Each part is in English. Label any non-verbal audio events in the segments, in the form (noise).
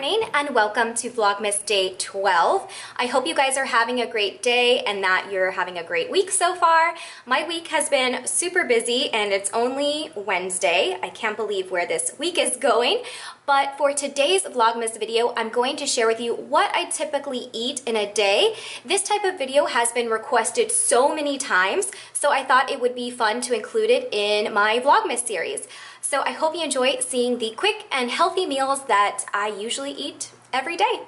morning and welcome to Vlogmas Day 12. I hope you guys are having a great day and that you're having a great week so far. My week has been super busy and it's only Wednesday. I can't believe where this week is going. But for today's Vlogmas video, I'm going to share with you what I typically eat in a day. This type of video has been requested so many times, so I thought it would be fun to include it in my Vlogmas series. So I hope you enjoy seeing the quick and healthy meals that I usually eat every day.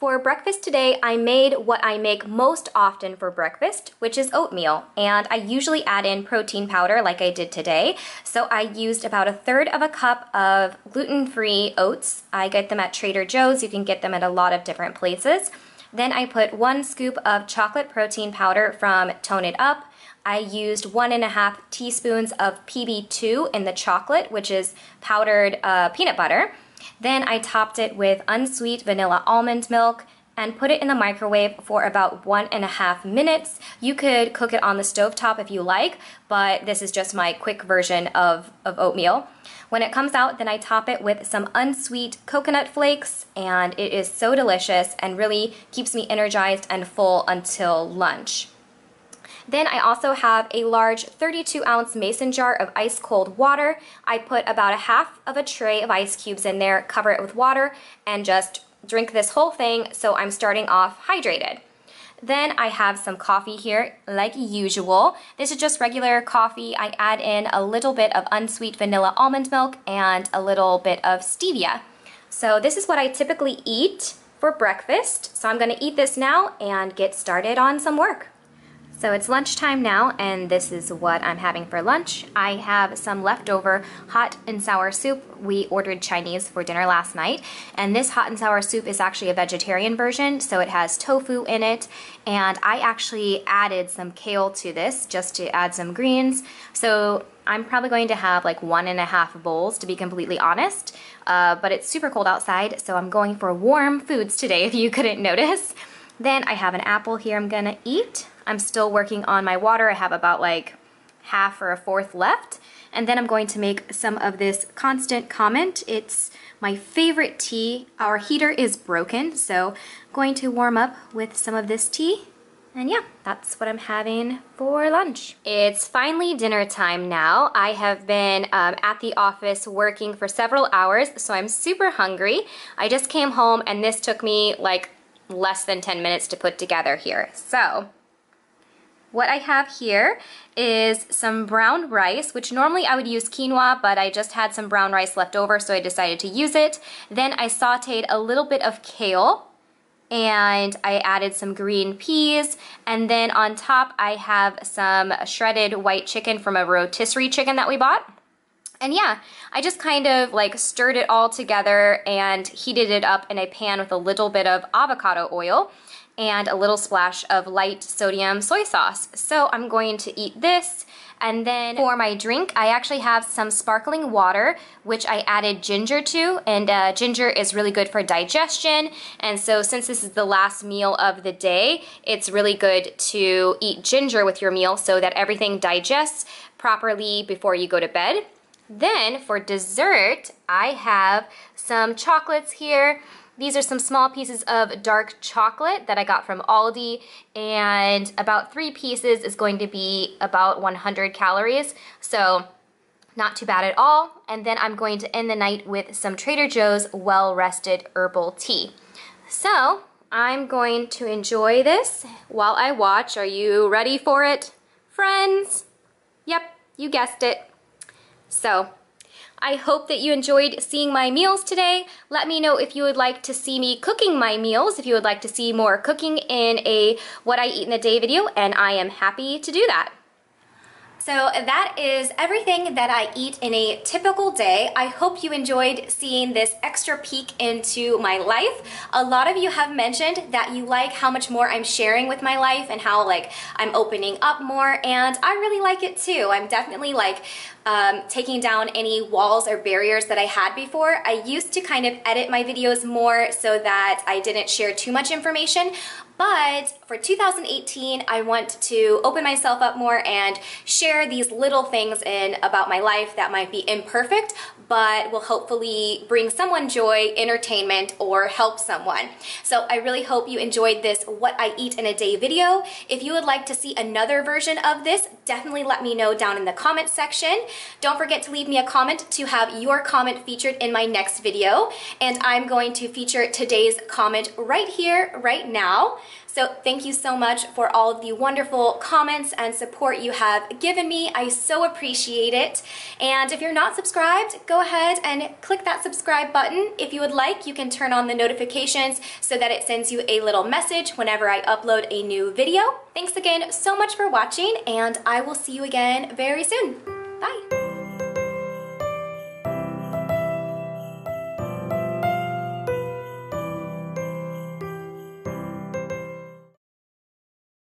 For breakfast today, I made what I make most often for breakfast, which is oatmeal. And I usually add in protein powder like I did today. So I used about a third of a cup of gluten-free oats. I get them at Trader Joe's. You can get them at a lot of different places. Then I put one scoop of chocolate protein powder from Tone It Up, I used one and a half teaspoons of PB2 in the chocolate, which is powdered uh, peanut butter. Then I topped it with unsweet vanilla almond milk and put it in the microwave for about one and a half minutes. You could cook it on the stove top if you like, but this is just my quick version of, of oatmeal. When it comes out, then I top it with some unsweet coconut flakes, and it is so delicious and really keeps me energized and full until lunch. Then I also have a large 32 ounce mason jar of ice cold water. I put about a half of a tray of ice cubes in there, cover it with water, and just drink this whole thing so I'm starting off hydrated. Then I have some coffee here, like usual. This is just regular coffee. I add in a little bit of unsweet vanilla almond milk and a little bit of stevia. So this is what I typically eat for breakfast. So I'm gonna eat this now and get started on some work. So it's lunchtime now and this is what I'm having for lunch. I have some leftover hot and sour soup. We ordered Chinese for dinner last night and this hot and sour soup is actually a vegetarian version so it has tofu in it and I actually added some kale to this just to add some greens. So I'm probably going to have like one and a half bowls to be completely honest, uh, but it's super cold outside so I'm going for warm foods today (laughs) if you couldn't notice. Then I have an apple here I'm gonna eat. I'm still working on my water. I have about like half or a fourth left. And then I'm going to make some of this constant comment. It's my favorite tea. Our heater is broken, so I'm going to warm up with some of this tea. And yeah, that's what I'm having for lunch. It's finally dinner time now. I have been um, at the office working for several hours, so I'm super hungry. I just came home and this took me like less than 10 minutes to put together here. So what I have here is some brown rice, which normally I would use quinoa, but I just had some brown rice left over, so I decided to use it. Then I sauteed a little bit of kale, and I added some green peas, and then on top I have some shredded white chicken from a rotisserie chicken that we bought. And yeah, I just kind of like stirred it all together and heated it up in a pan with a little bit of avocado oil and a little splash of light sodium soy sauce. So I'm going to eat this and then for my drink, I actually have some sparkling water, which I added ginger to, and uh, ginger is really good for digestion. And so since this is the last meal of the day, it's really good to eat ginger with your meal so that everything digests properly before you go to bed. Then for dessert, I have some chocolates here. These are some small pieces of dark chocolate that I got from Aldi and about three pieces is going to be about 100 calories. So not too bad at all. And then I'm going to end the night with some Trader Joe's well-rested herbal tea. So I'm going to enjoy this while I watch. Are you ready for it, friends? Yep, you guessed it. So I hope that you enjoyed seeing my meals today. Let me know if you would like to see me cooking my meals, if you would like to see more cooking in a what I eat in a day video, and I am happy to do that. So that is everything that I eat in a typical day. I hope you enjoyed seeing this extra peek into my life. A lot of you have mentioned that you like how much more I'm sharing with my life and how like I'm opening up more and I really like it too. I'm definitely like um, taking down any walls or barriers that I had before. I used to kind of edit my videos more so that I didn't share too much information, but for 2018, I want to open myself up more and share these little things in about my life that might be imperfect, but will hopefully bring someone joy, entertainment, or help someone. So I really hope you enjoyed this What I Eat in a Day video. If you would like to see another version of this, definitely let me know down in the comment section. Don't forget to leave me a comment to have your comment featured in my next video. And I'm going to feature today's comment right here, right now. So thank you so much for all of the wonderful comments and support you have given me. I so appreciate it. And if you're not subscribed, go ahead and click that subscribe button. If you would like, you can turn on the notifications so that it sends you a little message whenever I upload a new video. Thanks again so much for watching and I will see you again very soon. Bye.